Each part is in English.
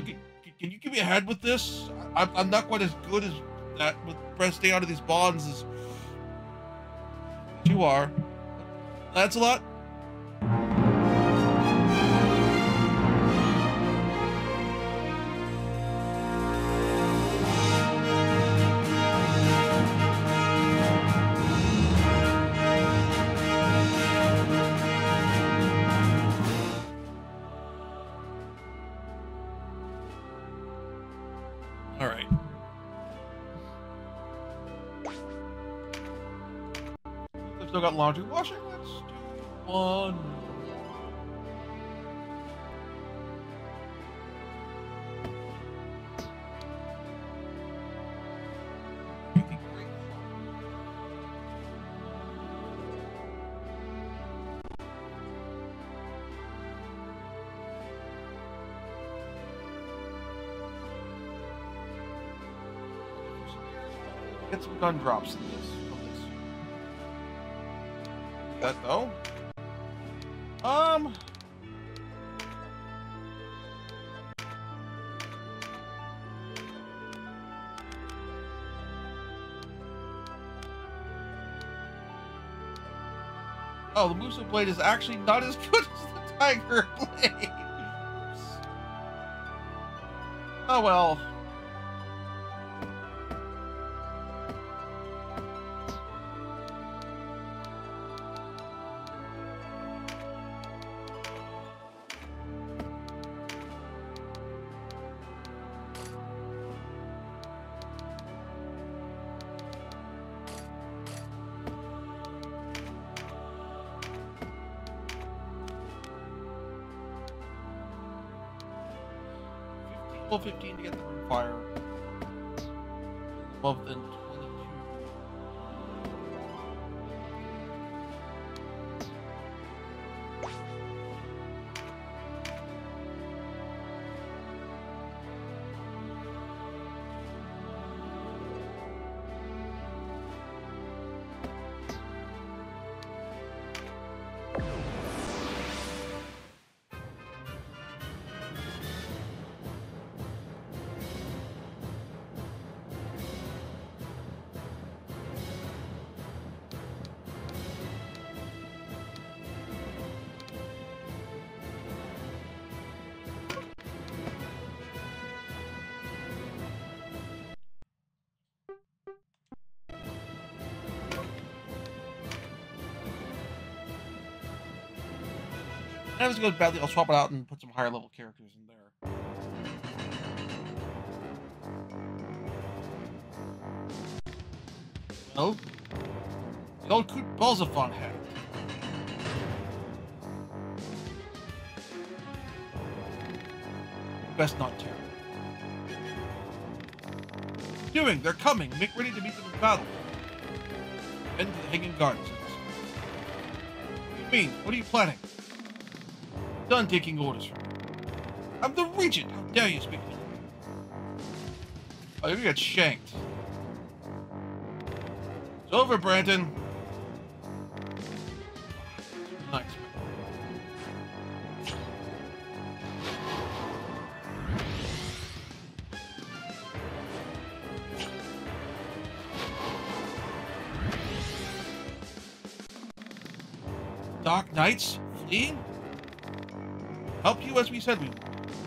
Can you give me a hand with this? I'm, I'm not quite as good as that with staying out of these bonds as you are. That's a lot. All right. I've still got laundry washing. Let's do one. Get some gun drops in this. from this. That though. Um. Oh, the Musa blade is actually not as good as the Tiger blade. Oh well. Well, 15 to get the rimfire. Above than if it goes badly, I'll swap it out and put some higher level characters in there. Well, the old Kut Balzafon had it. Best not to. Doing, they're coming. Make ready to meet them in battle. End to the Hanging Gardens. What do you mean? What are you planning? Done taking orders from me. I'm the regent. How dare you speak to me? Oh, gonna get shanked. It's over, Brantyn. Nice. Dark Knights fleeing? Help you as we said we would.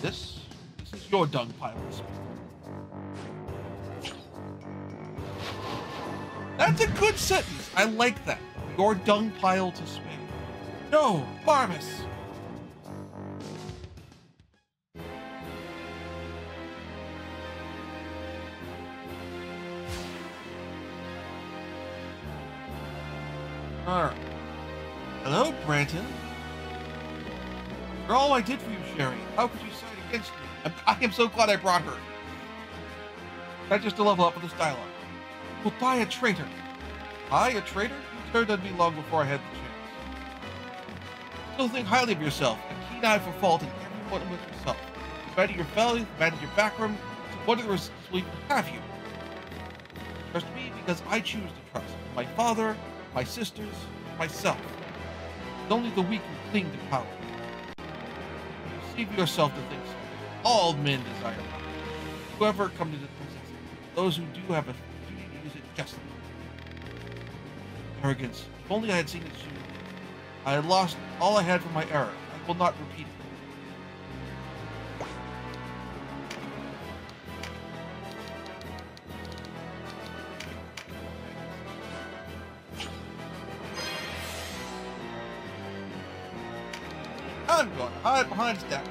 This, this is your dung pile. That's a good sentence. I like that. Your dung pile to spade. No, Barmus. Alright. Hello, Brantyn. For all I did for you, Sherry, how could you side against me? I'm, I am so glad I brought her. That's just to level up with this dialogue. Will die a traitor. I, a traitor? You turned on me long before I had the chance. Still think highly of yourself, a keen eye for fault in everyone with yourself. No your belly, no your background, so what other will have you? Trust me because I choose to trust. My father, my sisters, myself. It's only the weak who cling to power. Deceive yourself to think so. All men desire power. Whoever comes to possess it, those who do have a duty to use it justly. Arrogance. If only I had seen it sooner. I had lost all I had from my error. I will not repeat it. Going to hide behind statue.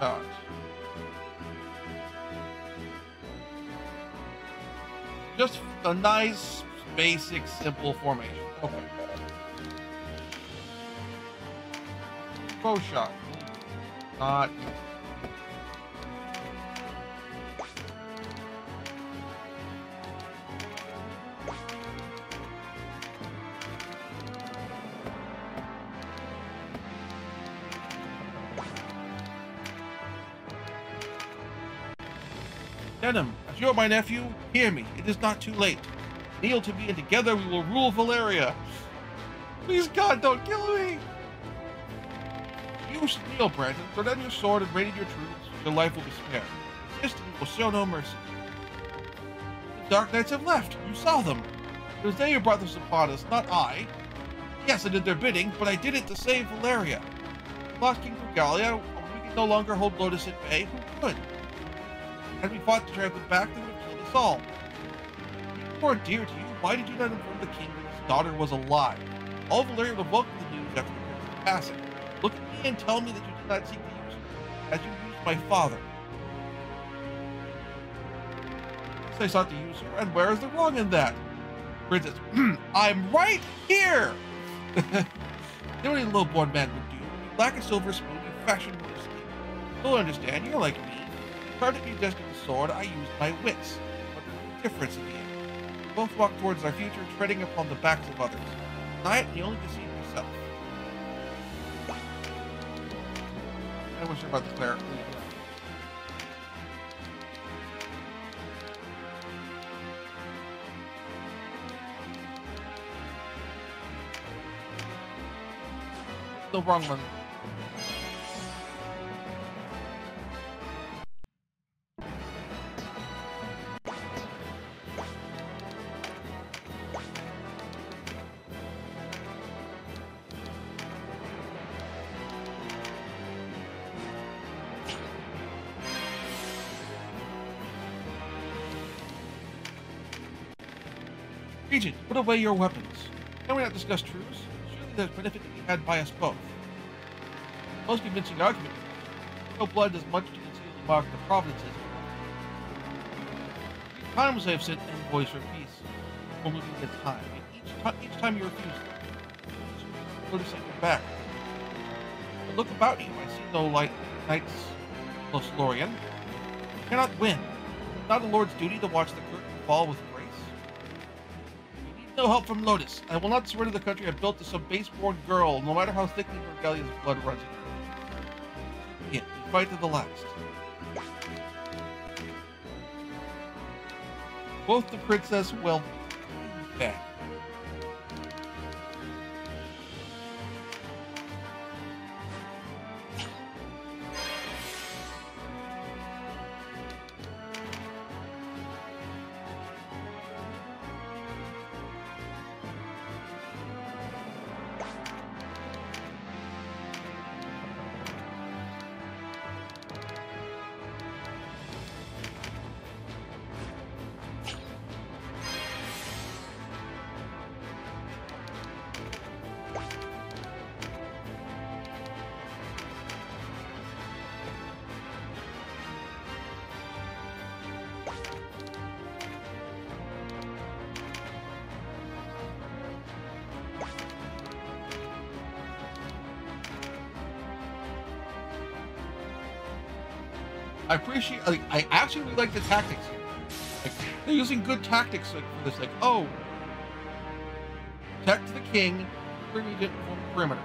Dodge. Just a nice, basic, simple formation. Okay. Bow shot. Not. Denam, as you are my nephew, hear me. It is not too late. Kneel to me, and together we will rule Valeria. Please, God, don't kill me. You kneel, Brantyn. Throw down your sword and raise your troops. Your life will be spared. And will show no mercy. The Dark Knights have left. You saw them. It was they who brought this upon us, not I. Yes, I did their bidding, but I did it to save Valeria. Lost King Regalia, we can no longer hold Lodis at bay. Who could? Had we fought to drive them back, they would have killed us all. Are dear to you. Why did you not inform the king that his daughter was alive? All Valeria would have welcomed the news after the prince's passing. Look at me and tell me that you did not seek to use her, as you used my father. Yes, I sought to use her, and where is the wrong in that? Princess, hmm, I'm right here! the only low-born man would do. You lack a silver spoon, you fashion loosely. You'll understand, you're like me. Tried to be just with the sword, I used my wits. But there's a difference in the end. We both walk towards our future, treading upon the backs of others. Tonight, you only deceive yourself. I wish about the cleric. The wrong one. Regent, put away your weapons. Can we not discuss truce? Surely there's benefit to be had by us both. Most convincing argument. No blood does much to conceal the mark of the provinces. Times I have sent envoys for peace, for moving the time, and each, each time you refuse them. Noticing your back. But look about you. I see no light knights plus Lorien. You cannot win. Is it not a lord's duty to watch the curtain fall with no help from Lodis. I will not surrender the country I built to some base-born girl, no matter how thickly Regalia's blood runs in her. Yeah, fight to the last. Both the princess well back. I appreciate. Like, I actually really like the tactics. Like, they're using good tactics like, for this. Like, oh, protect the king, perimeter.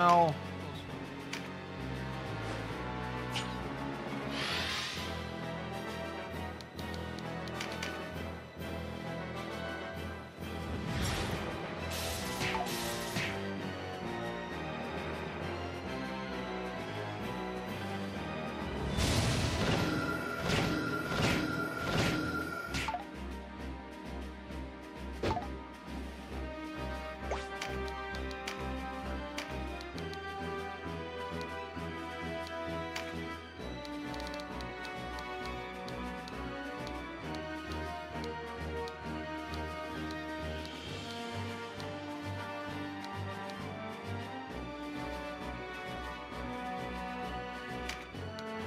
Ow.